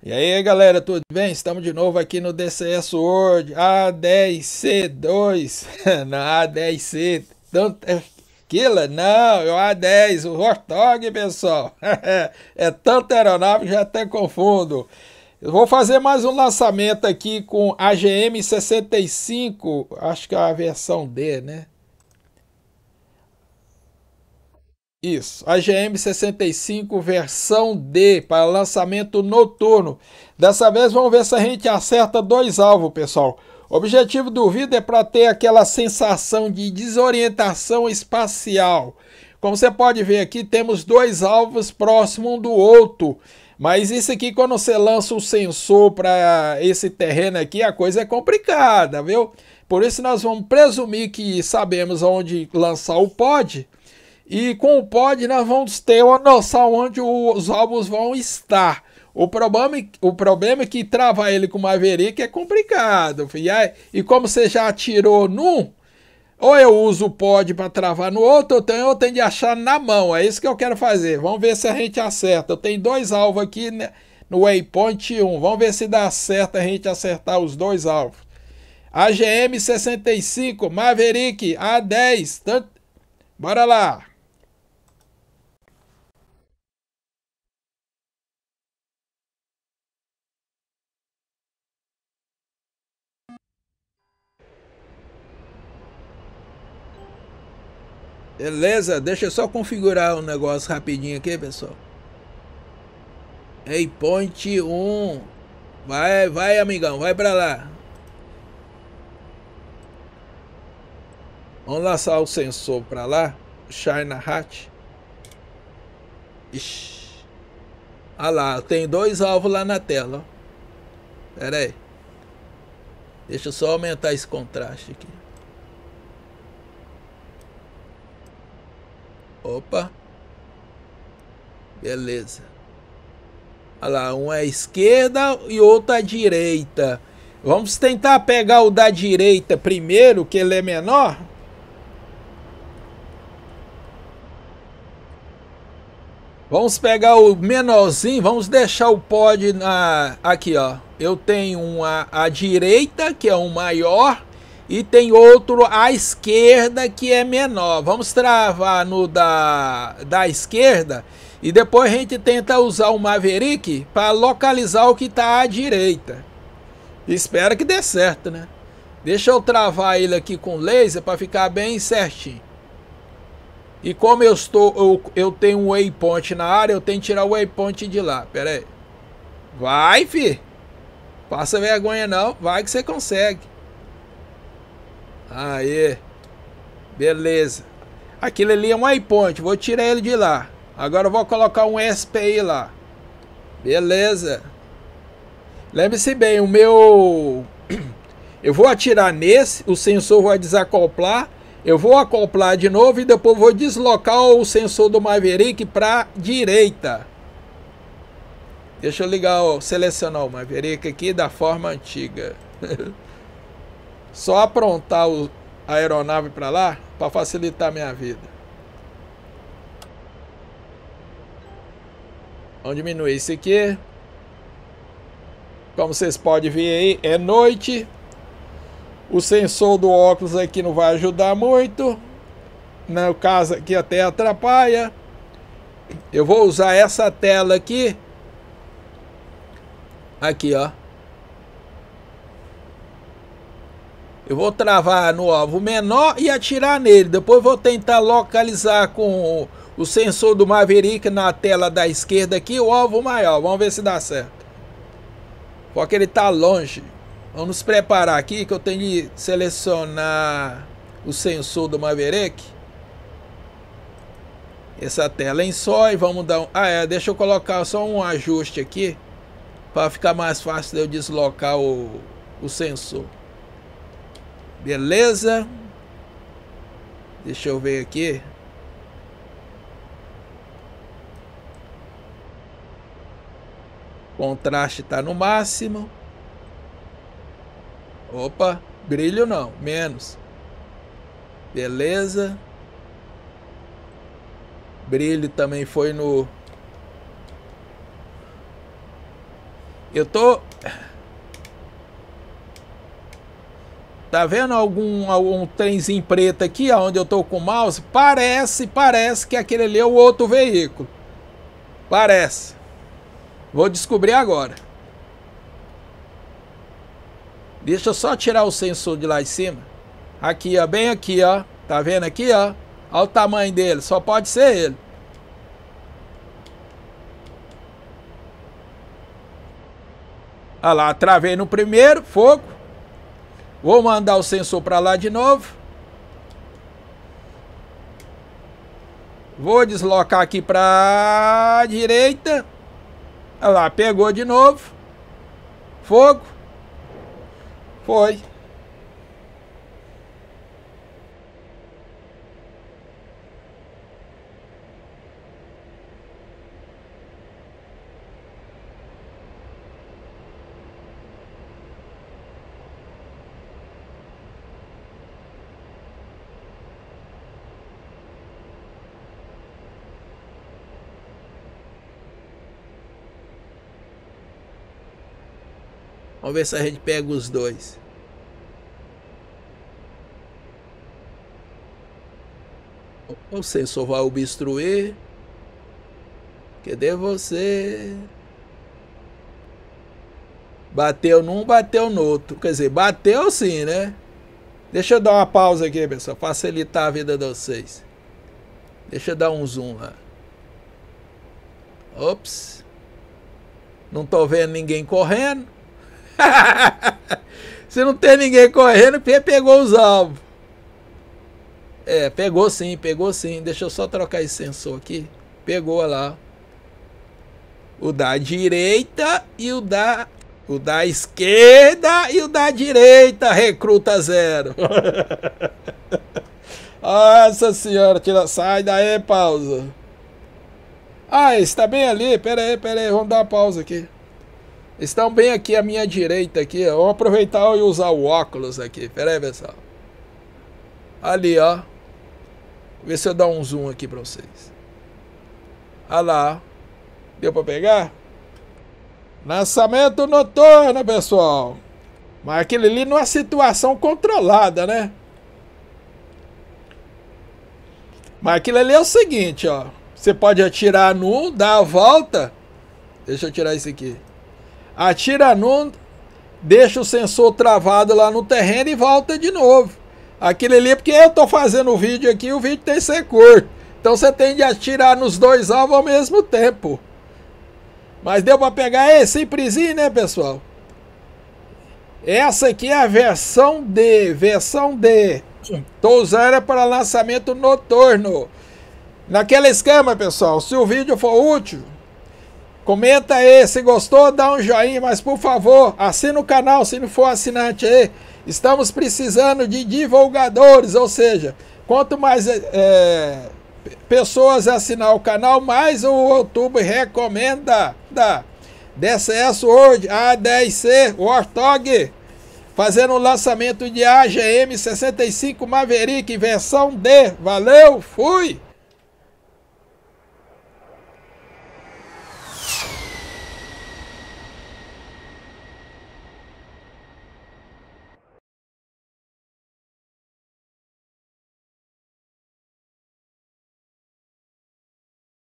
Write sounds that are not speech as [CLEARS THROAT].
E aí galera, tudo bem? Estamos de novo aqui no DCS World A10C2 Na A10C tanto, Killer? Não, é o A10, o Hortog pessoal [LAUGHS] É tanta aeronave que já até confundo eu vou fazer mais um lançamento aqui com a GM65, acho que é a versão D, né? Isso, a GM65 versão D para lançamento noturno. Dessa vez vamos ver se a gente acerta dois alvos, pessoal. O objetivo do vídeo é para ter aquela sensação de desorientação espacial. Como você pode ver aqui, temos dois alvos próximos um do outro. Mas isso aqui, quando você lança o sensor para esse terreno aqui, a coisa é complicada, viu? Por isso nós vamos presumir que sabemos onde lançar o pod e com o pod nós vamos ter uma noção onde os alvos vão estar. O problema, o problema é que travar ele com Maverick é complicado. E, aí, e como você já atirou num, ou eu uso o pod para travar no outro, ou eu tenho de achar na mão. É isso que eu quero fazer. Vamos ver se a gente acerta. Eu tenho dois alvos aqui né, no Waypoint 1. Vamos ver se dá certo a gente acertar os dois alvos. AGM 65, Maverick A10. Bora lá. Beleza, deixa eu só configurar um negócio rapidinho aqui, pessoal. Ponte 1. Vai, vai, amigão, vai pra lá. Vamos lançar o sensor pra lá. China Hat. Ixi. Olha lá, tem dois alvos lá na tela. Pera aí. Deixa eu só aumentar esse contraste aqui. Opa. Beleza. Olha lá, um é esquerda e outro à direita. Vamos tentar pegar o da direita primeiro, que ele é menor. Vamos pegar o menorzinho, vamos deixar o pod na, aqui, ó. Eu tenho um à, direita, que é um maior, e tem outro à esquerda que é menor. Vamos travar no da, da esquerda e depois a gente tenta usar o Maverick para localizar o que está à direita. Espero que dê certo, né? Deixa eu travar ele aqui com laser para ficar bem certinho. E como eu estou, eu, eu tenho um waypoint na área, eu tenho que tirar o waypoint de lá. Pera aí. Vai, fi. Passa vergonha não, vai que você consegue. Aí. Beleza. Aquilo ali é um iPoint. Vou tirar ele de lá. Agora vou colocar um SPI lá. Beleza. Lembre-se bem, o meu... [CLEARS THROAT] Eu vou atirar nesse, o sensor vai desacoplar. Eu vou acoplar de novo e depois vou deslocar o sensor do Maverick para direita. Deixa eu ligar, ó, selecionar o Maverick aqui da forma antiga. [LAUGHS] Só aprontar o, a aeronave para lá para facilitar minha vida. Vamos diminuir isso aqui. Como vocês podem ver aí, é noite. O sensor do óculos aqui não vai ajudar muito. No caso aqui até atrapalha. Eu vou usar essa tela aqui. Aqui, ó. Eu vou travar no alvo menor e atirar nele. Depois vou tentar localizar com o sensor do Maverick na tela da esquerda aqui o alvo maior. Vamos ver se dá certo. Porque ele está longe. Vamos nos preparar aqui que eu tenho que selecionar o sensor do Maverick. Essa tela em só e vamos dar um... Ah, é, deixa eu colocar só um ajuste aqui para ficar mais fácil de eu deslocar o, o sensor. Beleza? Deixa eu ver aqui. Contraste está no máximo. Opa, brilho não, menos. Beleza. Brilho também foi no Eu tô Tá vendo algum, algum trenzinho preto aqui, onde eu tô com o mouse? Parece, parece que aquele ali é o outro veículo. Parece. Vou descobrir agora. Deixa eu só tirar o sensor de lá de cima. Aqui, ó, bem aqui, ó. Tá vendo aqui, ó? Olha o tamanho dele, só pode ser ele. Olha lá, travei no primeiro, fogo. Vou mandar o sensor para lá de novo. Vou deslocar aqui para direita. Olha lá, pegou de novo. Fogo. Foi. Vamos ver se a gente pega os dois. O sensor vai obstruir. Cadê você? Bateu num, bateu no outro. Quer dizer, bateu sim, né? Deixa eu dar uma pausa aqui, pessoal. Facilitar a vida de vocês. Deixa eu dar um zoom lá. Ops. Não tô vendo ninguém correndo. [LAUGHS] Se não tem ninguém correndo, pegou os alvos. É, pegou sim, pegou sim. Deixa eu só trocar esse sensor aqui. Pegou lá. O da direita e o da o da esquerda e o da direita, recruta zero. [LAUGHS] Nossa senhora, tira, sai daí, pausa. Ah, está bem ali. Pera aí, pera aí, vamos dar uma pausa aqui. Estão bem aqui à minha direita aqui, ó. Vou aproveitar e usar o óculos aqui. Pera aí, pessoal. Ali, ó. Vê se eu dar um zoom aqui pra vocês. Olha lá. Deu pra pegar? Lançamento noturno, pessoal. Mas aquele ali numa situação controlada, né? Mas aquilo ali é o seguinte, ó. Você pode atirar no, dar a volta. Deixa eu tirar isso aqui atira num, deixa o sensor travado lá no terreno e volta de novo. Aquele ali, porque eu tô fazendo o vídeo aqui, o vídeo tem que ser curto. Então você tem de atirar nos dois alvos ao mesmo tempo. Mas deu para pegar esse simplesinho, né, pessoal? Essa aqui é a versão D, versão D. Tô usando é para lançamento noturno. Naquele esquema, pessoal, se o vídeo for útil, Comenta aí, se gostou, dá um joinha, mas por favor, assina o canal se não for assinante aí. Estamos precisando de divulgadores, ou seja, quanto mais é, pessoas assinar o canal, mais o YouTube recomenda. Da DCS Word A10C Warthog, fazendo o lançamento de AGM 65 Maverick versão D. Valeu, fui!